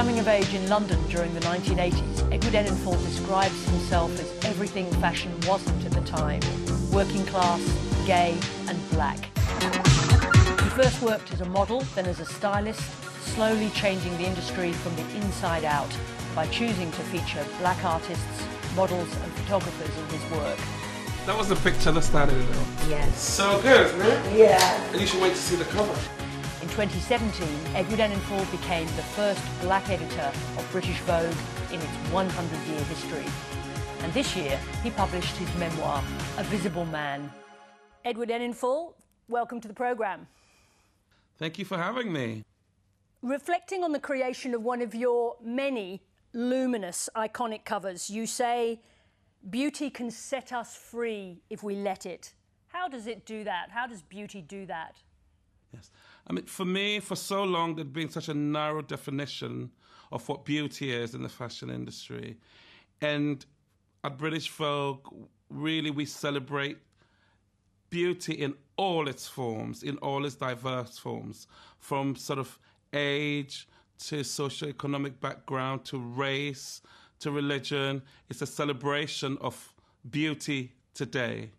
Coming of age in London during the 1980s, Edward Enninful describes himself as everything fashion wasn't at the time working class, gay, and black. He first worked as a model, then as a stylist, slowly changing the industry from the inside out by choosing to feature black artists, models, and photographers in his work. That was the picture that started it all. Yes. So good, it? Yeah. And you should wait to see the cover. In 2017, Edward Enninful became the first black editor of British Vogue in its 100-year history. And this year, he published his memoir, A Visible Man. Edward Enninful, welcome to the programme. Thank you for having me. Reflecting on the creation of one of your many luminous, iconic covers, you say, beauty can set us free if we let it. How does it do that? How does beauty do that? Yes. I mean, for me, for so long, there'd been such a narrow definition of what beauty is in the fashion industry. And at British Vogue, really, we celebrate beauty in all its forms, in all its diverse forms, from sort of age to socioeconomic background to race to religion. It's a celebration of beauty today.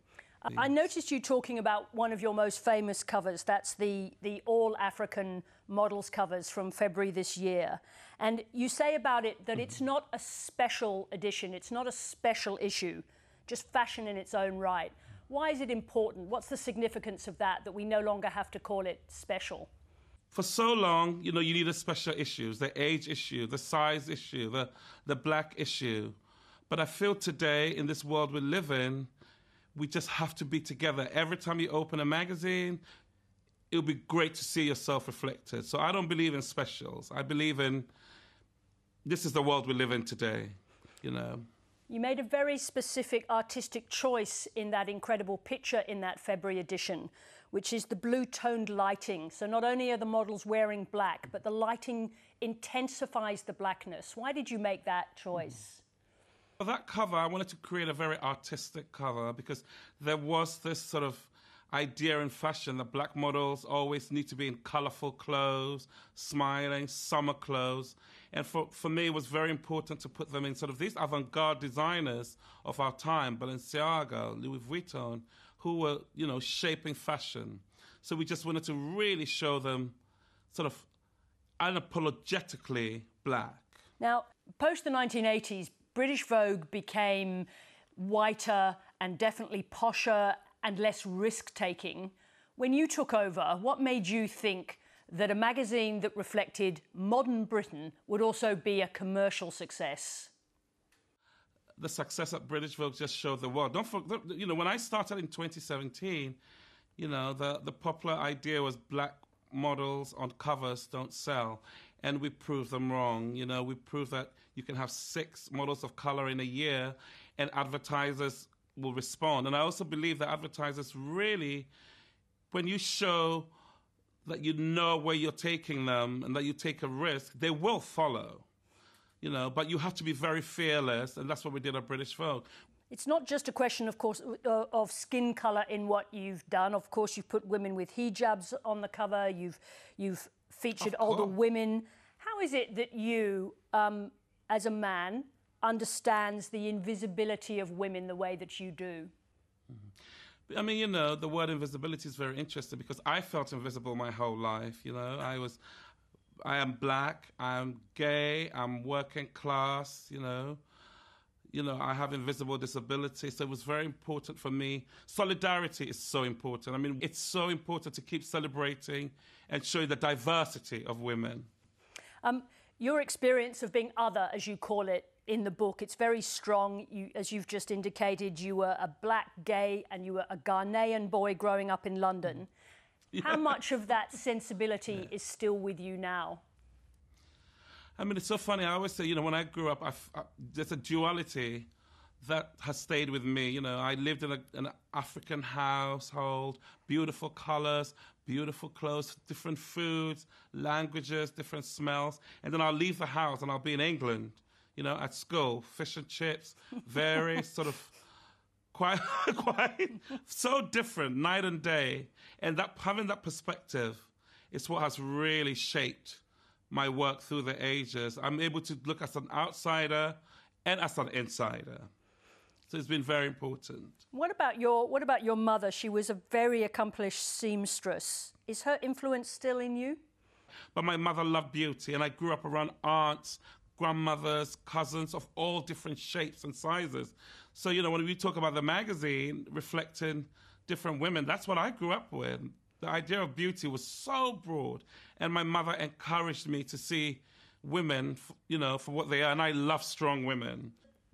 I noticed you talking about one of your most famous covers. That's the, the All African Models covers from February this year. And you say about it that it's mm-hmm. not a special edition, it's not a special issue, just fashion in its own right. Why is it important? What's the significance of that, that we no longer have to call it special? For so long, you know, you need needed special issues, the age issue, the size issue, the, the black issue. But I feel today, in this world we live in, we just have to be together. Every time you open a magazine, it'll be great to see yourself reflected. So I don't believe in specials. I believe in this is the world we live in today, you know. You made a very specific artistic choice in that incredible picture in that February edition, which is the blue toned lighting. So not only are the models wearing black, but the lighting intensifies the blackness. Why did you make that choice? For that cover, I wanted to create a very artistic cover because there was this sort of idea in fashion that black models always need to be in colorful clothes, smiling, summer clothes. And for, for me, it was very important to put them in sort of these avant garde designers of our time, Balenciaga, Louis Vuitton, who were, you know, shaping fashion. So we just wanted to really show them sort of unapologetically black. Now, post the 1980s, British Vogue became whiter and definitely posher and less risk taking. When you took over, what made you think that a magazine that reflected modern Britain would also be a commercial success? The success at British Vogue just showed the world. Don't forget, you know, when I started in 2017, you know, the, the popular idea was black models on covers don't sell. And we prove them wrong. You know, we prove that you can have six models of color in a year and advertisers will respond. And I also believe that advertisers really, when you show that you know where you're taking them and that you take a risk, they will follow. You know, but you have to be very fearless, and that's what we did at British Vogue. It's not just a question, of course, uh, of skin colour in what you've done. Of course, you've put women with hijabs on the cover. You've you've featured older women. How is it that you, um, as a man, understands the invisibility of women the way that you do? Mm-hmm. I mean, you know, the word invisibility is very interesting because I felt invisible my whole life. You know, I was, I am black, I'm gay, I'm working class. You know, you know, I have invisible disability, so it was very important for me. Solidarity is so important. I mean, it's so important to keep celebrating and showing the diversity of women. Um, your experience of being other, as you call it, in the book. It's very strong. You, as you've just indicated, you were a black gay and you were a Ghanaian boy growing up in London. Yeah. How much of that sensibility yeah. is still with you now? I mean, it's so funny. I always say, you know, when I grew up, I, I, there's a duality that has stayed with me. You know, I lived in a, an African household, beautiful colors, beautiful clothes, different foods, languages, different smells. And then I'll leave the house and I'll be in England you know, at school, fish and chips, very sort of quite, quite so different, night and day. And that having that perspective is what has really shaped my work through the ages, I'm able to look as an outsider and as an insider. So it's been very important. What about your What about your mother? She was a very accomplished seamstress. Is her influence still in you? But my mother loved beauty, and I grew up around aunts, grandmothers, cousins of all different shapes and sizes. So you know, when we talk about the magazine reflecting different women, that's what I grew up with. The idea of beauty was so broad, and my mother encouraged me to see women, you know, for what they are, and I love strong women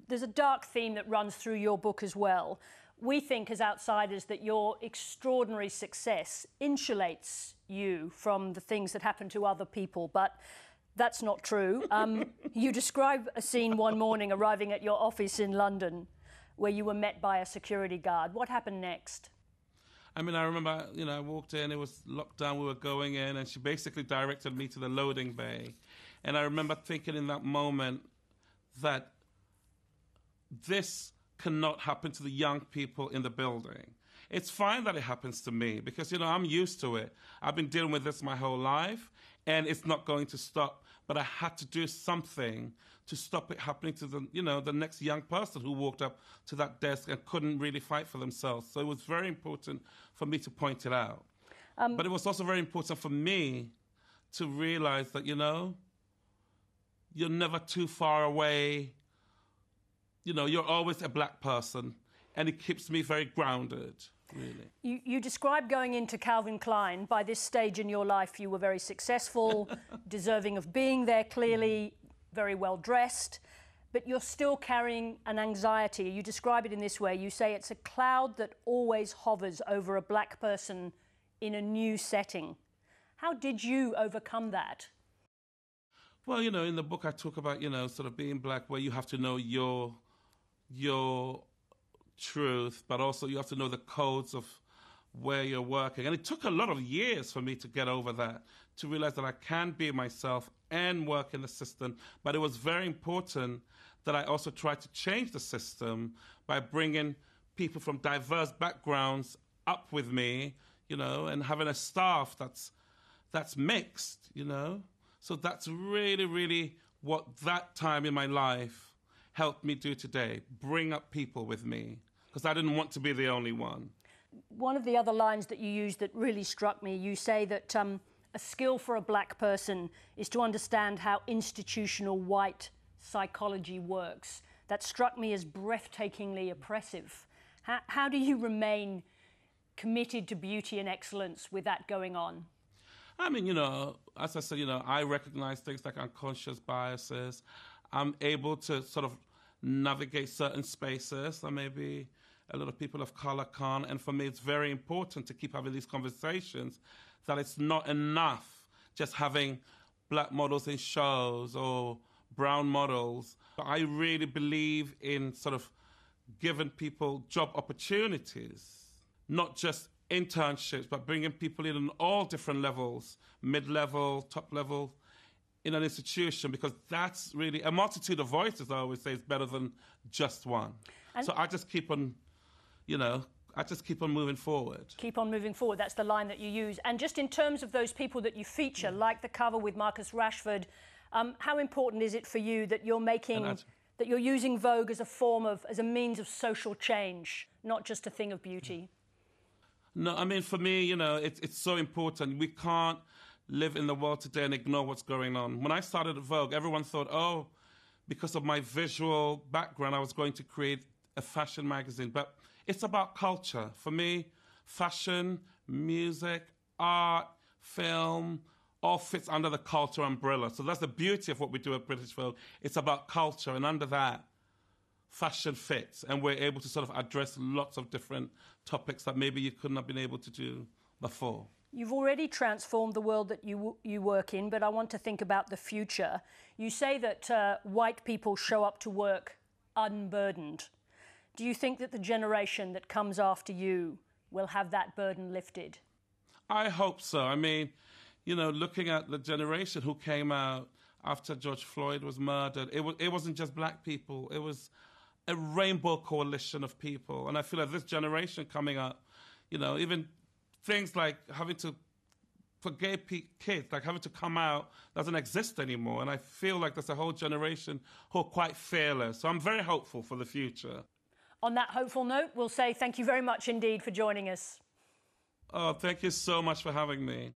there's a dark theme that runs through your book as well. We think as outsiders that your extraordinary success insulates you from the things that happen to other people, but that's not true. Um, you describe a scene one morning arriving at your office in London where you were met by a security guard. What happened next? I mean, I remember, you know, I walked in, it was locked down, we were going in, and she basically directed me to the loading bay. And I remember thinking in that moment that this cannot happen to the young people in the building. It's fine that it happens to me because, you know, I'm used to it. I've been dealing with this my whole life and it's not going to stop. But I had to do something to stop it happening to the, you know, the next young person who walked up to that desk and couldn't really fight for themselves. So it was very important for me to point it out. Um, but it was also very important for me to realize that, you know, you're never too far away you know, you're always a black person, and it keeps me very grounded. Really. You, you described going into Calvin Klein. By this stage in your life, you were very successful, deserving of being there, clearly very well dressed, but you're still carrying an anxiety. You describe it in this way you say it's a cloud that always hovers over a black person in a new setting. How did you overcome that? Well, you know, in the book I talk about, you know, sort of being black where you have to know your your truth, but also you have to know the codes of where you're working. And it took a lot of years for me to get over that, to realize that I can be myself and work in the system. But it was very important that I also tried to change the system by bringing people from diverse backgrounds up with me, you know, and having a staff that's that's mixed, you know. So that's really, really what that time in my life helped me do today bring up people with me because I didn't want to be the only one. One of the other lines that you used that really struck me, you say that um, a skill for a black person is to understand how institutional white psychology works. That struck me as breathtakingly oppressive. How, how do you remain committed to beauty and excellence with that going on? I mean, you know, as I said, you know, I recognize things like unconscious biases. I'm able to sort of navigate certain spaces that maybe a lot of people of color can't. And for me, it's very important to keep having these conversations that it's not enough just having black models in shows or brown models. But I really believe in sort of giving people job opportunities, not just internships, but bringing people in on all different levels mid level, top level in an institution because that's really a multitude of voices. I always say is better than just one. And so I just keep on, you know, I just keep on moving forward. Keep on moving forward. That's the line that you use. And just in terms of those people that you feature, yeah. like the cover with Marcus Rashford, um, how important is it for you that you're making that you're using Vogue as a form of as a means of social change, not just a thing of beauty? No, I mean for me, you know, it's it's so important. We can't live in the world today and ignore what's going on. When I started at Vogue, everyone thought, oh, because of my visual background, I was going to create a fashion magazine. But it's about culture. For me, fashion, music, art, film, all fits under the culture umbrella. So that's the beauty of what we do at British Vogue. It's about culture, and under that, fashion fits. And we're able to sort of address lots of different topics that maybe you couldn't have been able to do before. You've already transformed the world that you, you work in, but I want to think about the future. You say that uh, white people show up to work unburdened. Do you think that the generation that comes after you will have that burden lifted? I hope so. I mean, you know, looking at the generation who came out after George Floyd was murdered, it, was, it wasn't just black people, it was a rainbow coalition of people. And I feel like this generation coming up, you know, even things like having to for gay kids, like having to come out, doesn't exist anymore. And I feel like there's a whole generation who are quite fearless. So I'm very hopeful for the future. On that hopeful note, we'll say thank you very much indeed for joining us. Oh, thank you so much for having me.